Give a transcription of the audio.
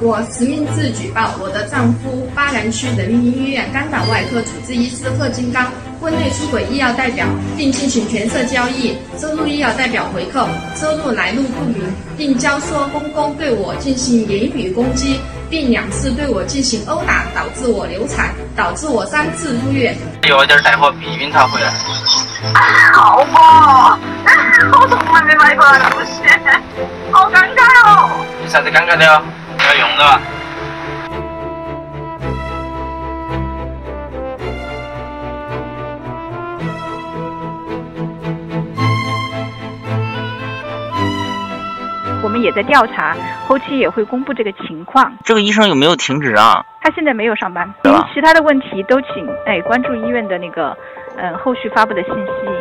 我实名制举报我的丈夫巴南区人民医院肝胆外科主治医师贺金刚婚内出轨医药代表，并进行权色交易，收入医药代表回扣，收入来路不明，并教唆公公对我进行言语攻击，并两次对我进行殴打，导致我流产，导致我三次入院。有点带货避孕套回来。好嘛，我从来没买过东西，好尴尬哦。有啥子尴尬的哦？我们也在调查，后期也会公布这个情况。这个医生有没有停职啊？他现在没有上班。您其他的问题都请哎关注医院的那个嗯后续发布的信息。